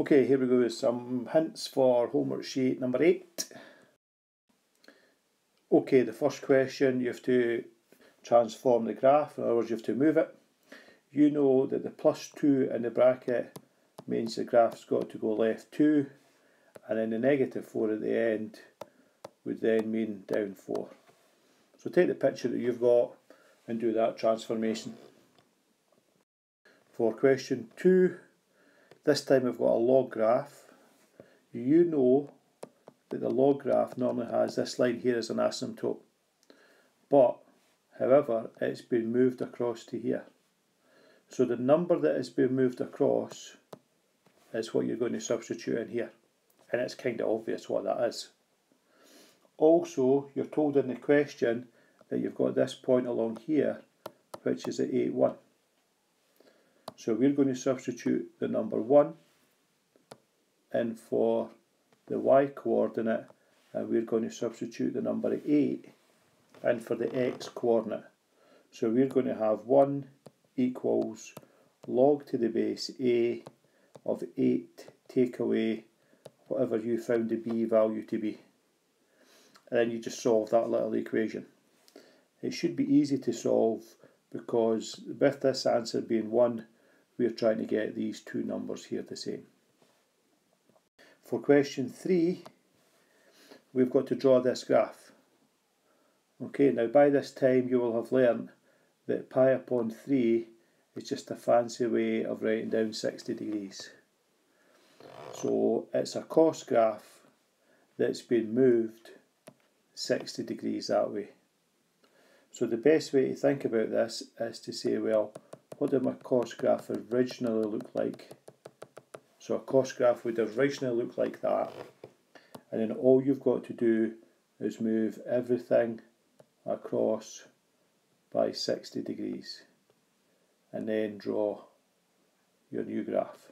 Okay, here we go with some hints for homework sheet number 8. Okay, the first question you have to transform the graph, in other words, you have to move it. You know that the plus 2 in the bracket means the graph's got to go left 2, and then the negative 4 at the end would then mean down 4. So take the picture that you've got and do that transformation. For question 2, this time we've got a log graph. You know that the log graph normally has this line here as an asymptote. But, however, it's been moved across to here. So the number that has been moved across is what you're going to substitute in here. And it's kind of obvious what that is. Also, you're told in the question that you've got this point along here, which is at 8, 1. So we're going to substitute the number 1 in for the y coordinate and we're going to substitute the number 8 in for the x coordinate. So we're going to have 1 equals log to the base a of 8 take away whatever you found the b value to be. And then you just solve that little equation. It should be easy to solve because with this answer being 1 we're trying to get these two numbers here the same. For question 3, we've got to draw this graph. Okay, now by this time you will have learned that pi upon 3 is just a fancy way of writing down 60 degrees. So it's a cos graph that's been moved 60 degrees that way. So the best way to think about this is to say, well, what did my cos graph originally look like? So a cos graph would originally look like that. And then all you've got to do is move everything across by 60 degrees and then draw your new graph.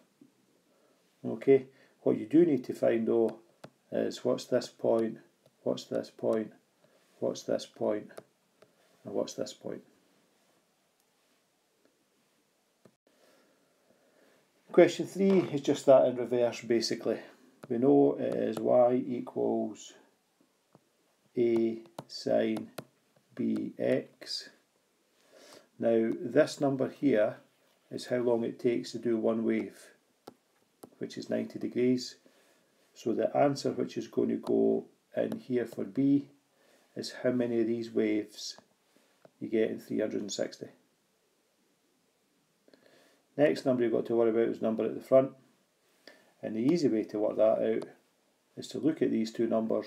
Okay, what you do need to find though is what's this point, what's this point, what's this point, and what's this point. Question 3 is just that in reverse basically. We know it is y equals a sine bx. Now this number here is how long it takes to do one wave, which is 90 degrees. So the answer which is going to go in here for b is how many of these waves you get in 360. Next number you've got to worry about is number at the front. And the easy way to work that out is to look at these two numbers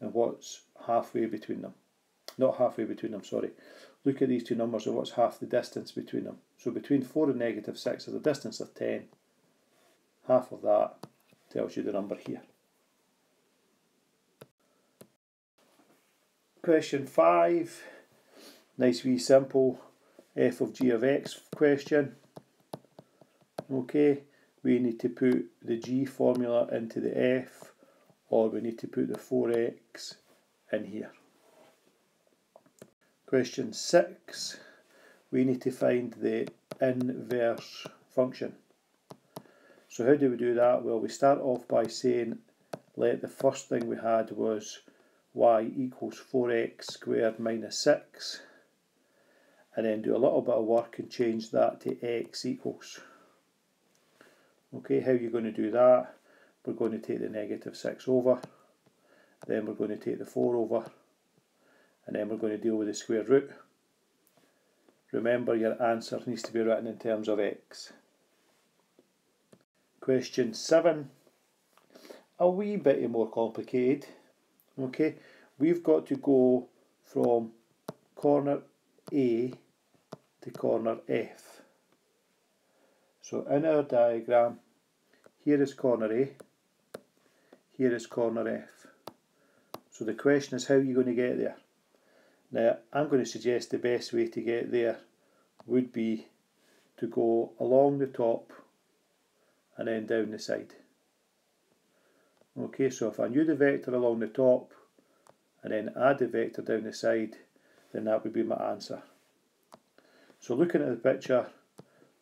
and what's halfway between them. Not halfway between them, sorry. Look at these two numbers and what's half the distance between them. So between 4 and negative 6 is a distance of 10. Half of that tells you the number here. Question 5. Nice wee simple f of g of x question. Okay, we need to put the g formula into the f or we need to put the 4x in here. Question 6, we need to find the inverse function. So how do we do that? Well, we start off by saying let the first thing we had was y equals 4x squared minus 6 and then do a little bit of work and change that to x equals. Okay, how are you going to do that? We're going to take the negative 6 over, then we're going to take the 4 over, and then we're going to deal with the square root. Remember your answer needs to be written in terms of x. Question 7, a wee bit more complicated. Okay, we've got to go from corner A to corner F. So in our diagram, here is corner A, here is corner F. So the question is how are you going to get there? Now I'm going to suggest the best way to get there would be to go along the top and then down the side. Okay, so if I knew the vector along the top and then add the vector down the side, then that would be my answer. So looking at the picture,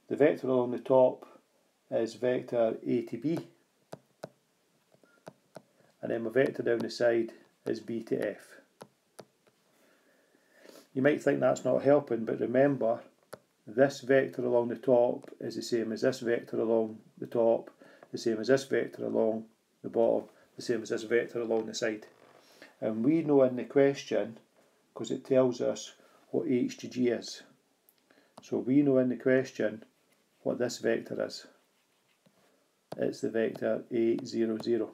the vector along the top is vector A to B. And then my vector down the side is B to F. You might think that's not helping, but remember, this vector along the top is the same as this vector along the top, the same as this vector along the bottom, the same as this vector along the side. And we know in the question, because it tells us what h to g is. So we know in the question what this vector is. It's the vector a0, 0.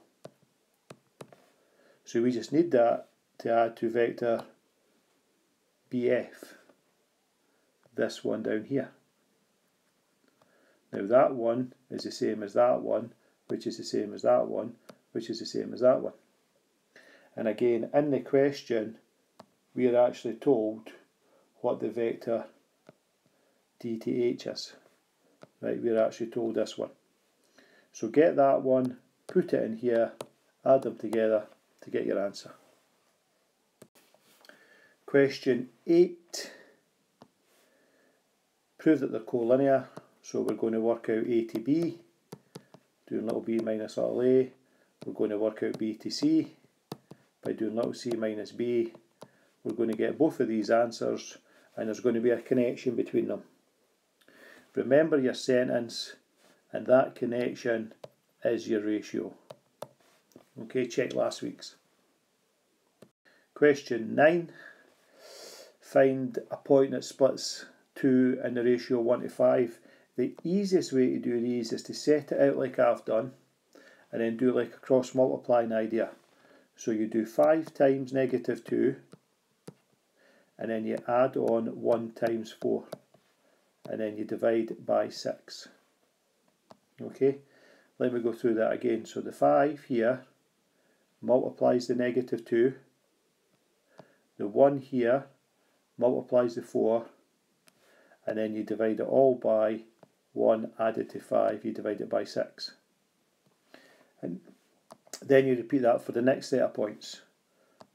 So we just need that to add to vector bf, this one down here. Now that one is the same as that one, which is the same as that one, which is the same as that one. And again, in the question, we are actually told what the vector dth is. Right, we're actually told this one. So get that one, put it in here, add them together to get your answer. Question 8. Prove that they're collinear. So we're going to work out A to B, doing little b minus little a. We're going to work out B to C by doing little c minus b. We're going to get both of these answers and there's going to be a connection between them. Remember your sentence and that connection is your ratio. Okay, check last week's. Question 9. Find a point that splits 2 in the ratio 1 to 5. The easiest way to do these is to set it out like I've done and then do like a cross multiplying idea. So you do 5 times negative 2 and then you add on 1 times 4 and then you divide by 6. Okay, let me go through that again. So the 5 here multiplies the negative 2, the 1 here multiplies the 4, and then you divide it all by 1 added to 5, you divide it by 6. And then you repeat that for the next set of points.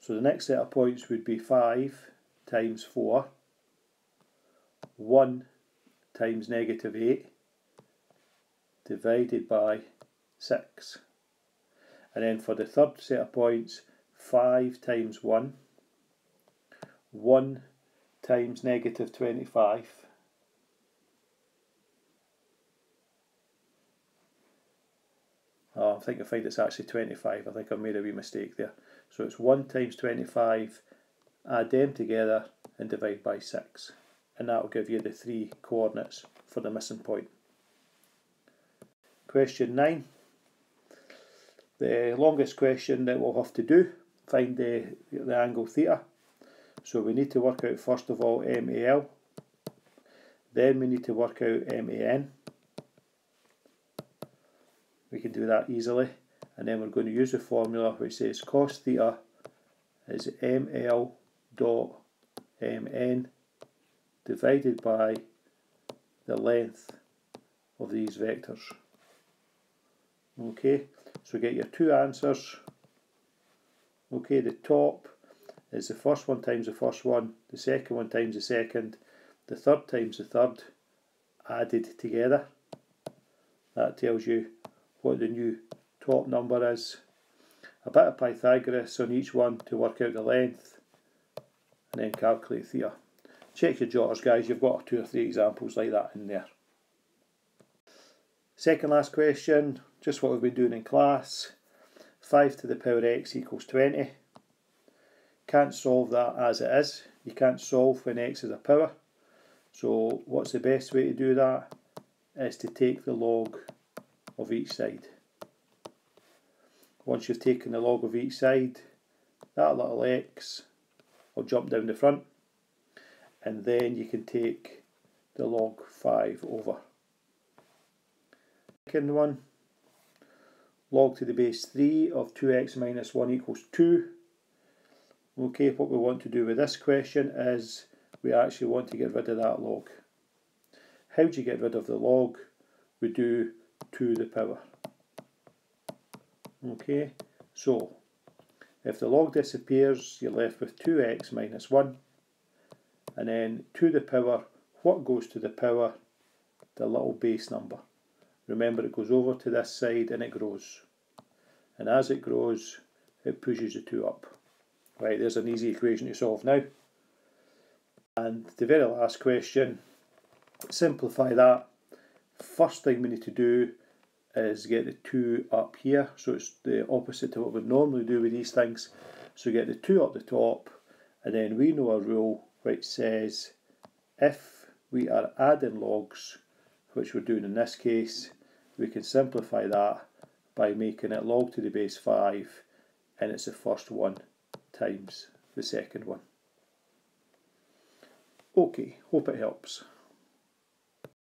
So the next set of points would be 5 times 4, 1 times negative 8 divided by 6. And then for the third set of points, 5 times 1, 1 times negative 25, Oh, I think I find it's actually 25. I think I made a wee mistake there. So it's 1 times 25 add them together and divide by 6 and that will give you the three coordinates for the missing point. Question 9. The longest question that we'll have to do, find the, the angle theta. So we need to work out first of all MAL, then we need to work out MAN. We can do that easily and then we're going to use the formula which says cos theta is ML dot mn divided by the length of these vectors. Okay, so get your two answers. Okay, the top is the first one times the first one, the second one times the second, the third times the third added together. That tells you what the new top number is. A bit of Pythagoras on each one to work out the length and then calculate theta. Check your jotters guys, you've got two or three examples like that in there. Second last question, just what we've been doing in class. 5 to the power x equals 20. Can't solve that as it is. You can't solve when x is a power. So what's the best way to do that? Is to take the log of each side. Once you've taken the log of each side, that little x will jump down the front and then you can take the log 5 over. Second one, log to the base 3 of 2x minus 1 equals 2. Okay, what we want to do with this question is we actually want to get rid of that log. How do you get rid of the log? We do to the power. Okay, so if the log disappears, you're left with 2x minus 1. And then to the power, what goes to the power? The little base number. remember it goes over to this side and it grows. And as it grows, it pushes the 2 up. Right, there's an easy equation to solve now. And the very last question, simplify that. First thing we need to do is get the 2 up here. So it's the opposite to what we normally do with these things. So get the 2 up the top and then we know a rule which says if we are adding logs, which we're doing in this case, we can simplify that by making it log to the base 5 and it's the first one times the second one. Okay, hope it helps.